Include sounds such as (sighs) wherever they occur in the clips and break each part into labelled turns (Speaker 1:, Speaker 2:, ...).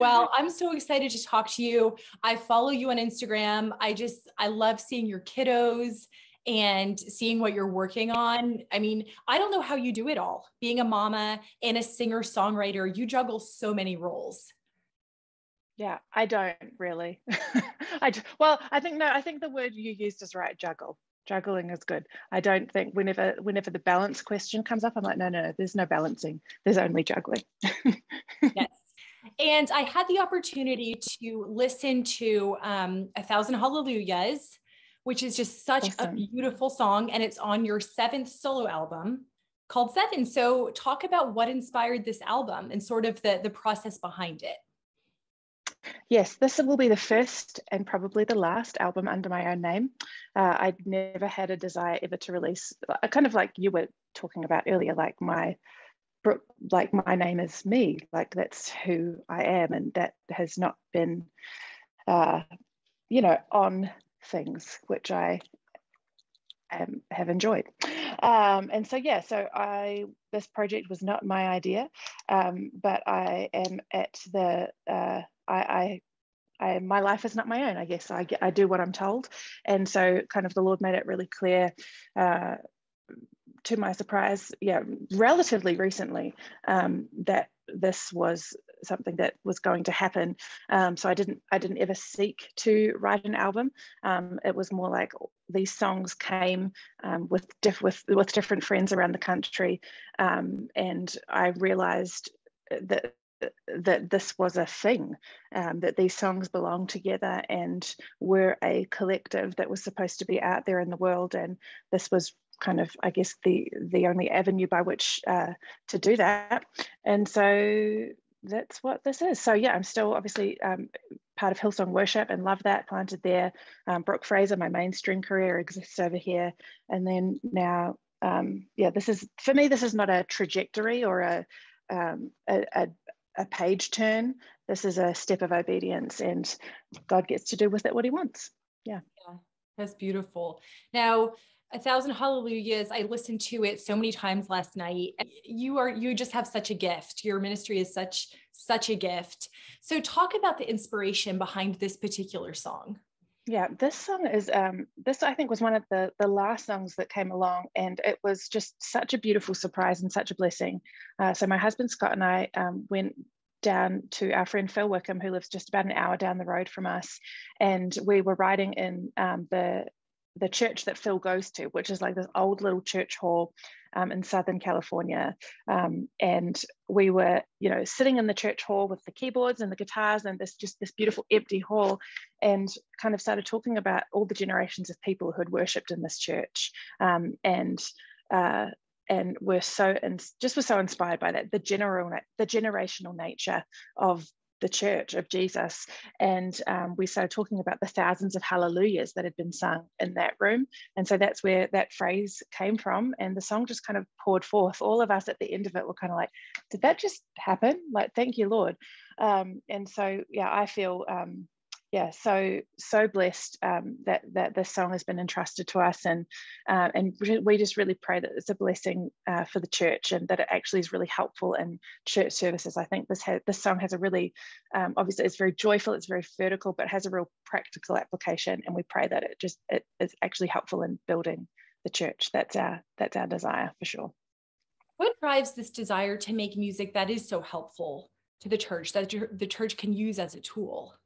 Speaker 1: Well, I'm so excited to talk to you. I follow you on Instagram. I just, I love seeing your kiddos and seeing what you're working on. I mean, I don't know how you do it all. Being a mama and a singer songwriter, you juggle so many roles.
Speaker 2: Yeah, I don't really. (laughs) I well, I think no, I think the word you used is right, juggle. Juggling is good. I don't think whenever whenever the balance question comes up, I'm like, no, no, no there's no balancing. There's only juggling. (laughs)
Speaker 1: And I had the opportunity to listen to um, A Thousand Hallelujahs, which is just such awesome. a beautiful song. And it's on your seventh solo album called Seven. So talk about what inspired this album and sort of the, the process behind it.
Speaker 2: Yes, this will be the first and probably the last album under my own name. Uh, I'd never had a desire ever to release, uh, kind of like you were talking about earlier, like my like my name is me like that's who i am and that has not been uh you know on things which i am, have enjoyed um and so yeah so i this project was not my idea um but i am at the uh i i I, my life is not my own, I guess. I, I do what I'm told. And so, kind of, the Lord made it really clear uh, to my surprise, yeah, relatively recently, um, that this was something that was going to happen. Um, so I didn't, I didn't ever seek to write an album. Um, it was more like these songs came um, with, diff- with with different friends around the country, um, and I realized that that this was a thing, um, that these songs belong together and were a collective that was supposed to be out there in the world. And this was kind of, I guess, the the only avenue by which uh, to do that. And so that's what this is. So yeah, I'm still obviously um, part of Hillsong Worship and love that. Planted there. Um, Brooke Fraser, my mainstream career exists over here, and then now, um, yeah, this is for me. This is not a trajectory or a, um, a, a a page turn. This is a step of obedience, and God gets to do with it what He wants. Yeah.
Speaker 1: Yeah, that's beautiful. Now, a thousand hallelujahs. I listened to it so many times last night. You are you just have such a gift. Your ministry is such such a gift. So talk about the inspiration behind this particular song.
Speaker 2: Yeah this song is um this i think was one of the the last songs that came along and it was just such a beautiful surprise and such a blessing. Uh, so my husband scott and i um, went down to our friend Phil Wickham, who lives just about an hour down the road from us. And we were riding in um, the the church that Phil goes to, which is like this old little church hall um, in Southern California. Um, and we were, you know, sitting in the church hall with the keyboards and the guitars and this just this beautiful empty hall and kind of started talking about all the generations of people who had worshipped in this church. Um, and uh, and were so and just were so inspired by that the general the generational nature of the church of Jesus. And um, we started talking about the thousands of hallelujahs that had been sung in that room. And so that's where that phrase came from. And the song just kind of poured forth. All of us at the end of it were kind of like, did that just happen? Like, thank you, Lord. Um, and so, yeah, I feel um, yeah, so so blessed um, that that this song has been entrusted to us, and uh, and we just really pray that it's a blessing uh, for the church, and that it actually is really helpful in church services. I think this has, this song has a really um, obviously it's very joyful, it's very vertical, but has a real practical application, and we pray that it just it is actually helpful in building the church. That's our that's our desire for sure.
Speaker 1: What drives this desire to make music that is so helpful to the church that the church can use as a tool?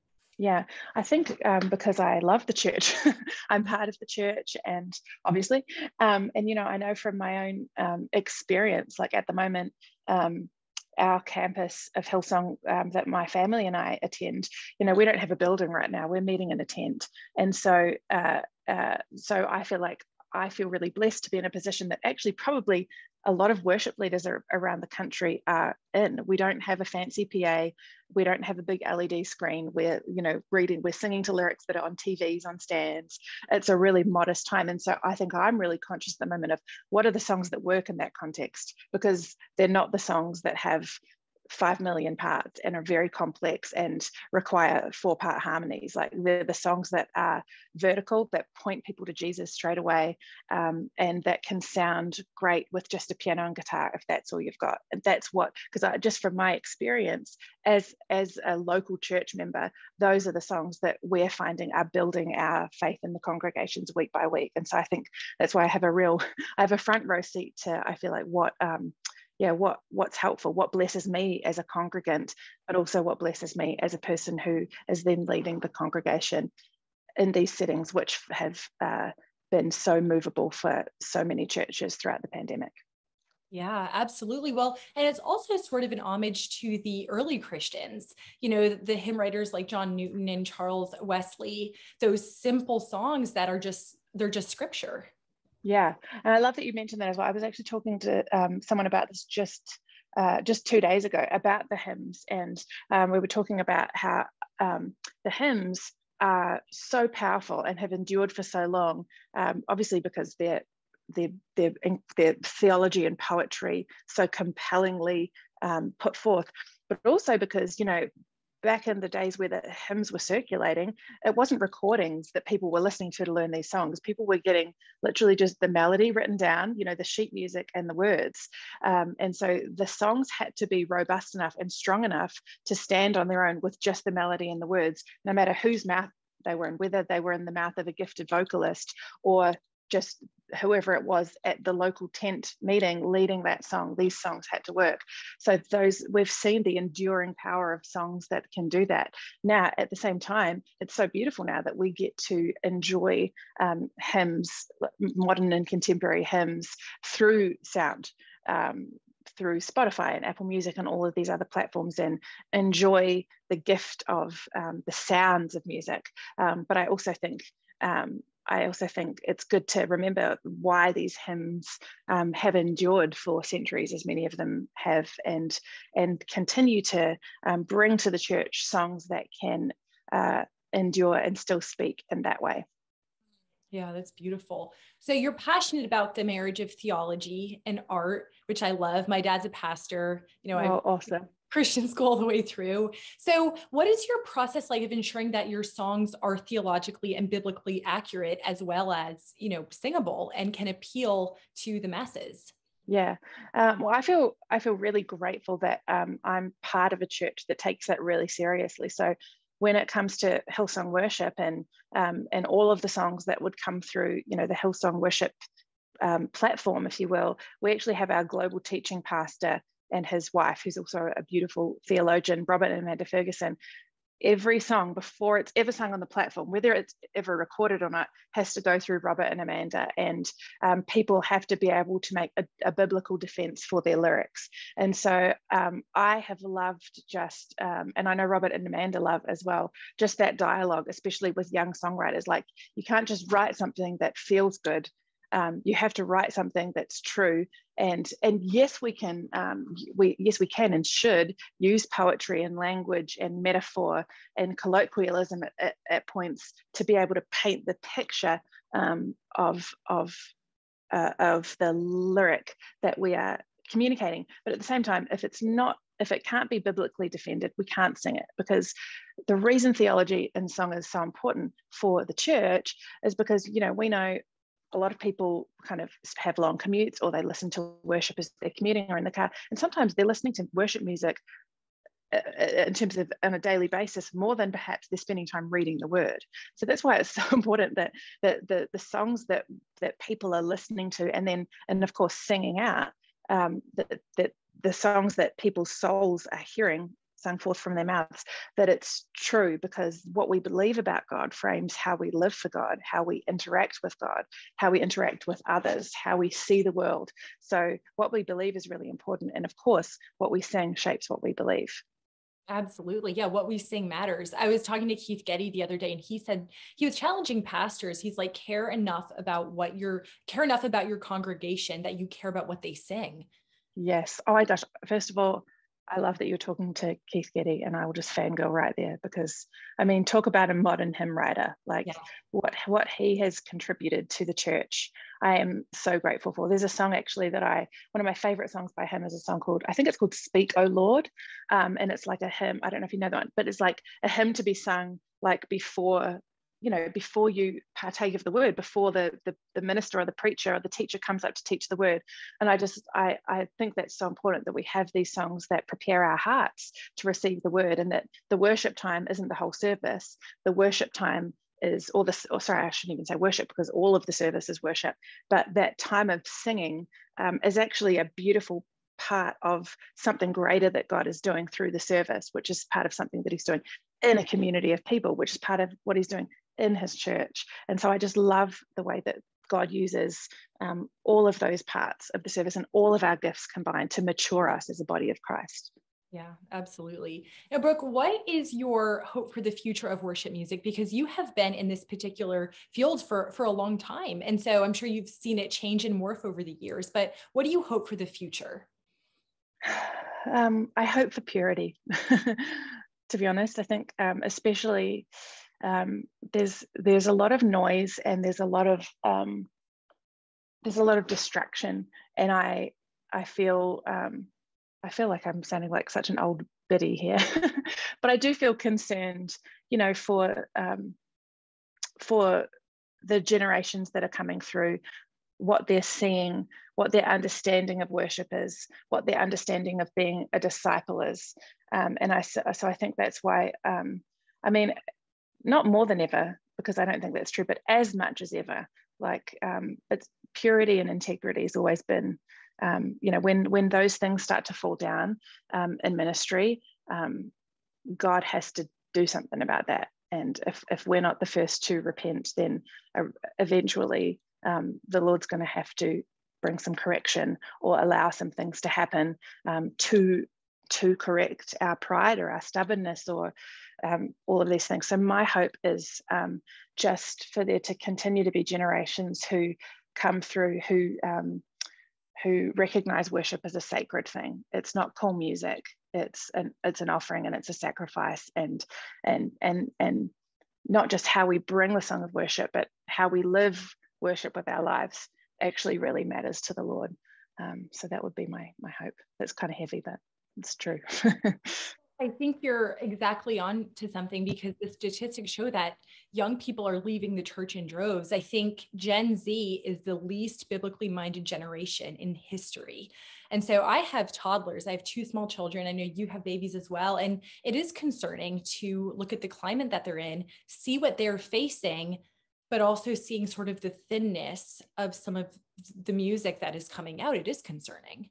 Speaker 2: Yeah, I think um, because I love the church, (laughs) I'm part of the church, and obviously, um, and you know, I know from my own um, experience, like at the moment, um, our campus of Hillsong um, that my family and I attend, you know, we don't have a building right now. We're meeting in a tent, and so, uh, uh, so I feel like I feel really blessed to be in a position that actually probably a lot of worship leaders are, around the country uh, are in. We don't have a fancy PA. We don't have a big LED screen. We're, you know, reading, we're singing to lyrics that are on TVs, on stands. It's a really modest time. And so I think I'm really conscious at the moment of what are the songs that work in that context because they're not the songs that have five million parts and are very complex and require four part harmonies. Like they're the songs that are vertical, that point people to Jesus straight away, um, and that can sound great with just a piano and guitar if that's all you've got. And that's what, because just from my experience as as a local church member, those are the songs that we're finding are building our faith in the congregations week by week. And so I think that's why I have a real, (laughs) I have a front row seat to I feel like what um, yeah what what's helpful what blesses me as a congregant but also what blesses me as a person who is then leading the congregation in these settings which have uh, been so movable for so many churches throughout the pandemic
Speaker 1: yeah, absolutely. Well, and it's also sort of an homage to the early Christians, you know, the hymn writers like John Newton and Charles Wesley, those simple songs that are just, they're just scripture.
Speaker 2: Yeah, and I love that you mentioned that as well. I was actually talking to um, someone about this just uh, just two days ago about the hymns, and um, we were talking about how um, the hymns are so powerful and have endured for so long. Um, obviously, because they're their, their, their theology and poetry so compellingly um, put forth, but also because, you know, back in the days where the hymns were circulating, it wasn't recordings that people were listening to to learn these songs. People were getting literally just the melody written down, you know, the sheet music and the words. Um, and so the songs had to be robust enough and strong enough to stand on their own with just the melody and the words, no matter whose mouth they were in, whether they were in the mouth of a gifted vocalist or just whoever it was at the local tent meeting leading that song these songs had to work so those we've seen the enduring power of songs that can do that now at the same time it's so beautiful now that we get to enjoy um, hymns modern and contemporary hymns through sound um, through Spotify and Apple Music and all of these other platforms and enjoy the gift of um, the sounds of music. Um, but I also think um, I also think it's good to remember why these hymns um, have endured for centuries, as many of them have, and and continue to um, bring to the church songs that can uh, endure and still speak in that way.
Speaker 1: Yeah, that's beautiful. So you're passionate about the marriage of theology and art, which I love. My dad's a pastor. You know,
Speaker 2: oh, I awesome.
Speaker 1: Christian (laughs) school all the way through. So, what is your process like of ensuring that your songs are theologically and biblically accurate as well as, you know, singable and can appeal to the masses?
Speaker 2: Yeah, um, well, I feel I feel really grateful that um, I'm part of a church that takes that really seriously. So, when it comes to Hillsong worship and um, and all of the songs that would come through, you know, the Hillsong worship um, platform, if you will, we actually have our global teaching pastor and his wife, who's also a beautiful theologian, Robert and Amanda Fergusson, every song before it's ever sung on the platform, whether it's ever recorded or not, has to go through Robert and Amanda. And um, people have to be able to make a, a, biblical defense for their lyrics. And so um, I have loved just, um, and I know Robert and Amanda love as well, just that dialogue, especially with young songwriters. Like you can't just write something that feels good um, you have to write something that's true. And and yes we can um, we yes we can and should use poetry and language and metaphor and colloquialism at, at, at points to be able to paint the picture um, of of uh, of the lyric that we are communicating. But at the same time if it's not if it can't be biblically defended we can't sing it because the reason theology and song is so important for the church is because you know we know a lot of people kind of have long commutes or they listen to worship as they're commuting or in the car. And sometimes they're listening to worship music uh, uh, in terms of on a daily basis more than perhaps they're spending time reading the word so that's why it's (laughs) so important that, the, the songs that that people are listening to and then and of course singing out um, that, that the songs that people's souls are hearing sung forth from their mouths, that it's true because what we believe about God frames how we live for God, how we interact with God, how we interact with others, how we see the world. So, what we believe is really important. And of course, what we sing shapes what we believe.
Speaker 1: Absolutely. Yeah. What we sing matters. I was talking to Keith Getty the other day and he said he was challenging pastors. He's like, care enough about what you're, care enough about your congregation that you care about what they sing.
Speaker 2: Yes. Oh my gosh. First of all, I love that you're talking to Keith Getty, and I will just fangirl right there because I mean, talk about a modern hymn writer, like yeah. what what he has contributed to the church. I am so grateful for. There's a song actually that I one of my favorite songs by him is a song called I think it's called "Speak, O Lord," um, and it's like a hymn. I don't know if you know that one, but it's like a hymn to be sung like before you know before you partake of the word before the, the, the minister or the preacher or the teacher comes up to teach the word. And i just I, I think that's so important that we have these songs that prepare our hearts to receive the word and that the worship time isn't the whole service. The worship time is or this or sorry i shouldn't even say worship because all of the service is worship but that time of singing um, is actually a beautiful part of something greater that god is doing through the service which is part of something that he's doing in a community of people which is part of what he's doing in his church. And so I just love the way that God uses um, all of those parts of the service and all of our gifts combined to mature us as a body of Christ.
Speaker 1: Yeah, absolutely. Now, Brooke, what is your hope for the future of worship music? Because you have been in this particular field for, for a long time. And so I'm sure you've seen it change and morph over the years. But what do you hope for the future? (sighs)
Speaker 2: Um, I hope for purity, (laughs) to be honest. I think, um, especially um, there's there's a lot of noise and there's a lot of um, there's a lot of distraction and I I feel um, I feel like I'm sounding like such an old biddy here, (laughs) but I do feel concerned, you know, for um, for the generations that are coming through, what they're seeing, what their understanding of worship is, what their understanding of being a disciple is, um, and I so, so I think that's why. Um, I mean, not more than ever, because I don't think that's true, but as much as ever. Like um, it's purity and integrity has always been, um, you know, when when those things start to fall down um, in ministry, um, God has to do something about that. And if if we're not the first to repent, then uh, eventually um, the Lord's going to have to bring some correction or allow some things to happen um, to to correct our pride or our stubbornness or um, all of these things. So my hope is um, just for there to continue to be generations who come through who um, who recognize worship as a sacred thing. It's not cool music. It's an it's an offering and it's a sacrifice and and and and not just how we bring the song of worship, but how we live worship with our lives actually really matters to the Lord. Um, so that would be my my hope. That's kind of heavy, but it's true. (laughs)
Speaker 1: I think you're exactly on to something because the statistics show that young people are leaving the church in droves. I think Gen Z is the least biblically minded generation in history. And so I have toddlers, I have two small children. I know you have babies as well. And it is concerning to look at the climate that they're in, see what they're facing, but also seeing sort of the thinness of some of the music that is coming out. It is concerning.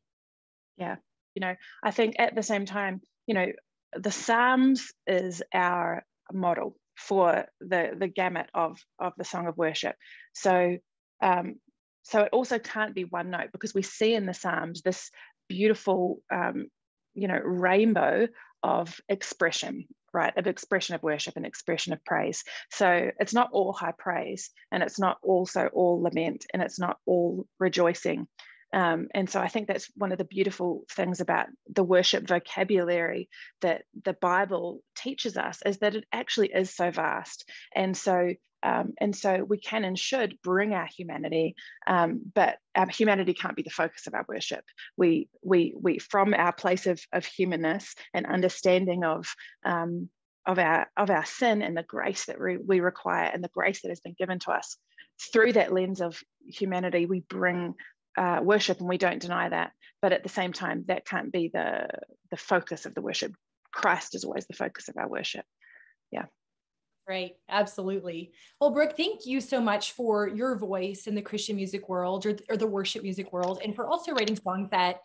Speaker 2: Yeah. You know, I think at the same time, you know, the Psalms is our model for the, the gamut of, of the song of worship. So, um, so it also can't be one note because we see in the Psalms this beautiful, um, you know, rainbow of expression, right? Of expression of worship and expression of praise. So it's not all high praise and it's not also all lament and it's not all rejoicing. Um, and so I think that's one of the beautiful things about the worship vocabulary that the Bible teaches us is that it actually is so vast. And so um, and so we can and should bring our humanity, um, but our humanity can't be the focus of our worship. We, we, we from our place of, of humanness and understanding of, um, of, our, of our sin and the grace that we, we require and the grace that has been given to us, through that lens of humanity, we bring uh, worship, and we don't deny that. But at the same time, that can't be the the focus of the worship. Christ is always the focus of our worship. Yeah.
Speaker 1: Right, absolutely. Well, Brooke, thank you so much for your voice in the Christian music world or, or the worship music world, and for also writing songs that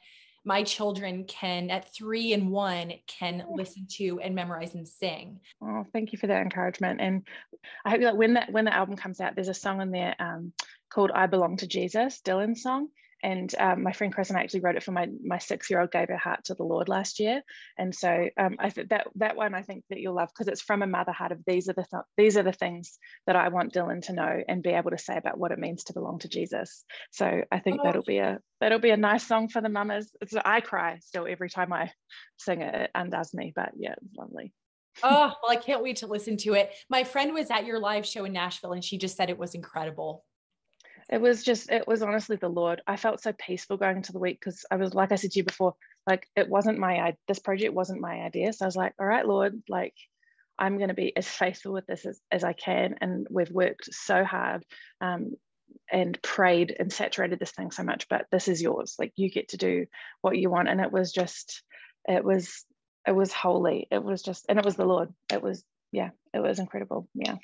Speaker 1: my children can at three and one can listen to and memorize and sing
Speaker 2: oh thank you for that encouragement and i hope that when that when the album comes out there's a song in there um, called i belong to jesus dylan's song and um, my friend Chris and I actually wrote it for my my six year old gave her heart to the Lord last year, and so um, I think that that one I think that you'll love because it's from a mother heart of these are the th- these are the things that I want Dylan to know and be able to say about what it means to belong to Jesus. So I think oh. that'll be a that'll be a nice song for the mamas. It's, I cry still every time I sing it. It undoes me, but yeah, it's lovely.
Speaker 1: oh well, I can't wait to listen to it. My friend was at your live show in Nashville, and she just said it was incredible
Speaker 2: it was just it was honestly the lord. I felt so peaceful going into the week because i was like i said to you before like it wasn't my this project wasn't my idea. So i was like all right lord like i'm going to be as faithful with this as, as i can. And we've worked so hard um, and prayed and saturated this thing so much but this is yours. Like you get to do what you want. And it was just it was it was holy. It was just and it was the lord. It was yeah it was incredible. Yeah